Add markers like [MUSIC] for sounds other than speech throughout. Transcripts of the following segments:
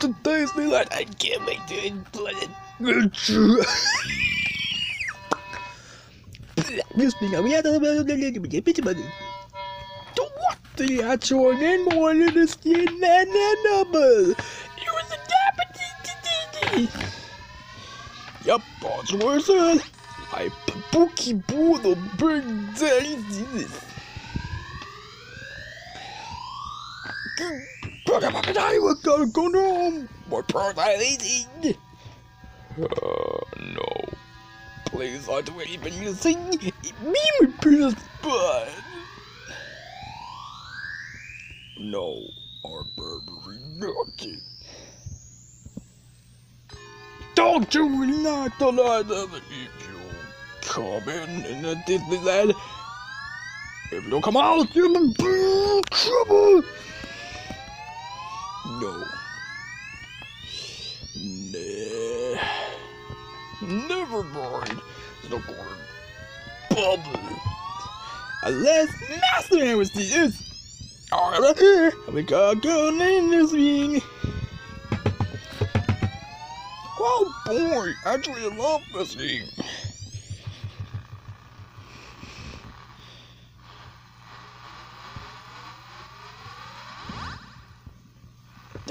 to Disneyland. I can't explain it. Me now. We had a bit of money. To what the actual name skin and the number? It was a deputy. Yup, that's what I said. I bookie boo the big daisies. I was gonna go home. My priority. Uh, no. Please, I don't even using me with Pierce Bud. No, our Burberry naughty. Don't you not it if you come in in the Disneyland. If you don't come out, you're in trouble. No. Nah. Never mind. Not gonna bubble. Unless Master Hand was this. Alright, here. We got going in this thing. Oh boy, actually I love this thing.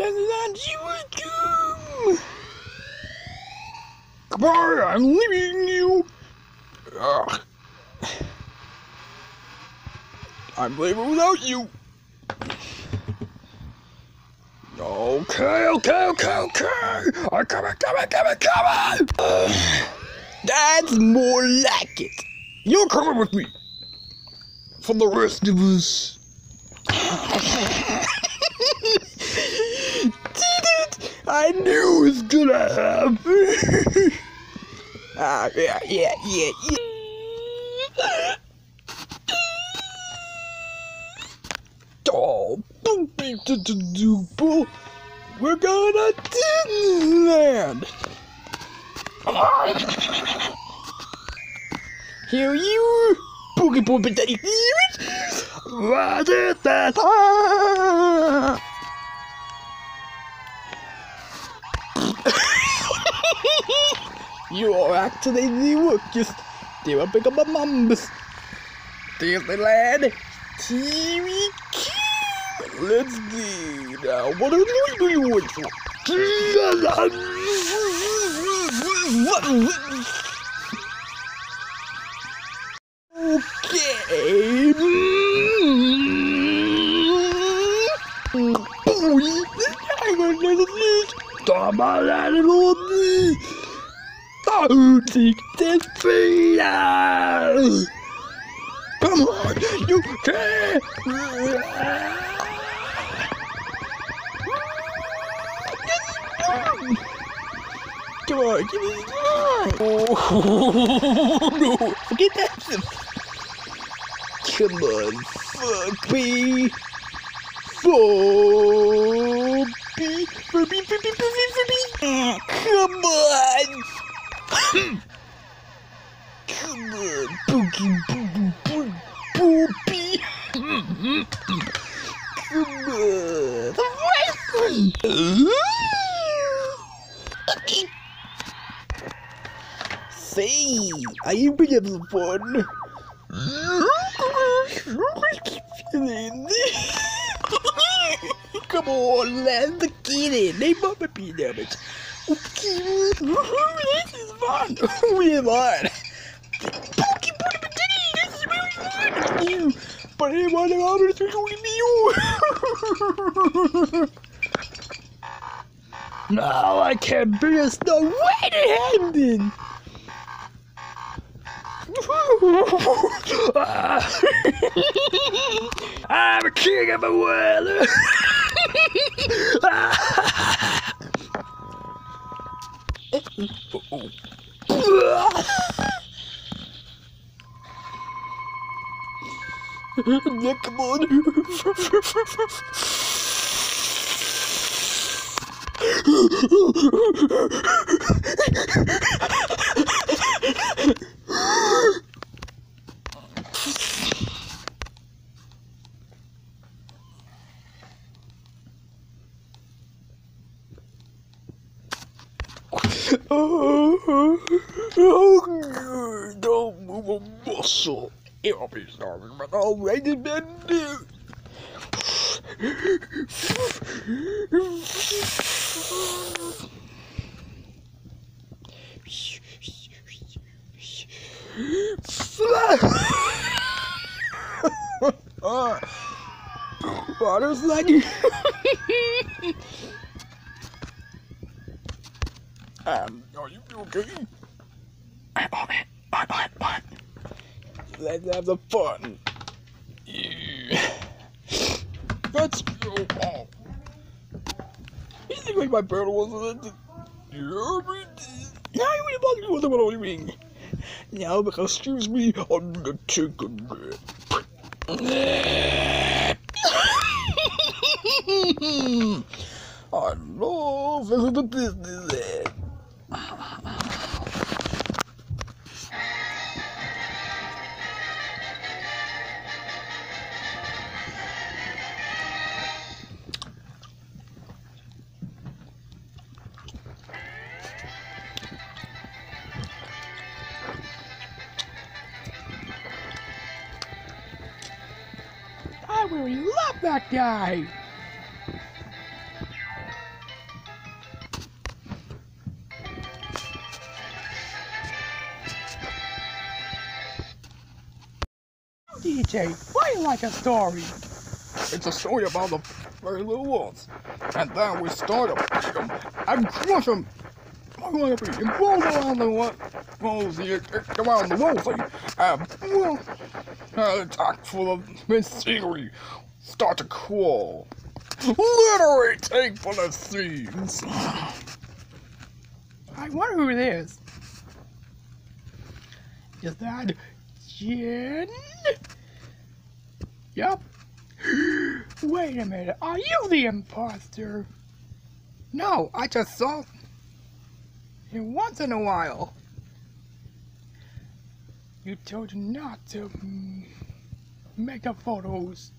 Not you. Goodbye, I'm leaving you. Ugh. I'm leaving without you. Okay, okay, okay, okay. I'm coming, coming, coming, coming. Uh, that's more like it. You're coming with me. For the rest of us. [LAUGHS] I knew it was gonna happen. [LAUGHS] ah, yeah, yeah, yeah, yeah. Oh. We're going to Disneyland. Here you, boogie boogie daddy. What is that? Ah! You are actually the workers. They will pick up a mumbus. Disneyland TV King. Let's go now. What are you doing wait This fear. Come on, you can! Come on, give me the Oh, no, forget that. Come on, fuck me. Furby, Furby, Furby, Furby, Furby. Come on. Come on, Boogie Boo Boo Boo Boopy. Come on, the right one. Say, are you bring up some fun? Come on, let's get it. They might be damaged. Okay, [LAUGHS] this is fun. Really fun. Pokey Pokey Patini, this is really fun. You, but I want to honor to you. [LAUGHS] Now I can't be a snow red-handed. [LAUGHS] I'm a king of the world. Ah. Декмон. Ha ha ha ha! Don't move a muscle. It'll be starving, but already been do. Water's like um, are you okay? Let's have some fun. Yeah. Let's go home. You think like my bird was in the now you bother me with the one ring. Now because excuse me, I'm the chicken [LAUGHS] I love the business. That guy. DJ, why you like a story? It's a story about the very little ones. And then we start to beat them and crush them. I'm going to be involved around the? Mosey, around the Mosey, and well, an attack full of mystery. Start to crawl. Literally take for the seams. I wonder who it is. Is that Jen? Yup. Wait a minute, are you the imposter? No, I just saw him once in a while. You told not to make the photos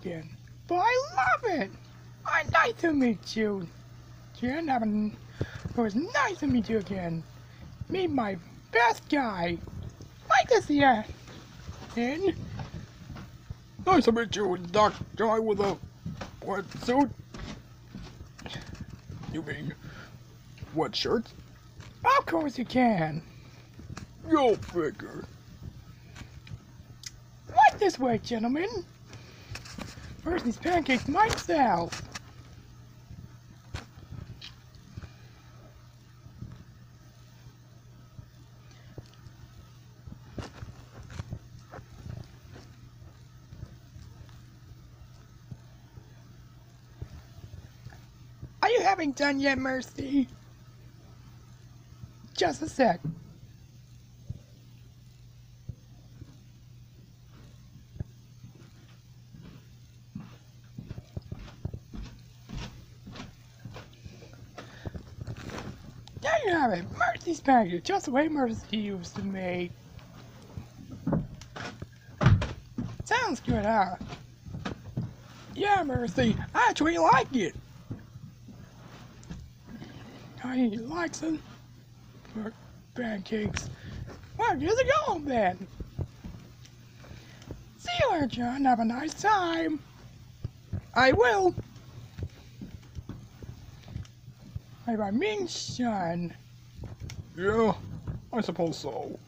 again. But I love it! I nice to meet you. Jen, it was nice to meet you again. Meet my best guy. Like this yeah. And nice to meet you, Doc Guy with a wetsuit. You mean what shirt? Of course you can. Go figure. Right this way, gentlemen. First, these pancakes myself. Are you having done yet, Mercy? Just a sec. You have it, Mercy's package, just the way Mercy used to make. Sounds good, huh? Yeah, Mercy, I actually like it. I like some pancakes. Well, here's it going then. See you later, John. Have a nice time. I will. Bye, Ming Shan. Yeah, I suppose so.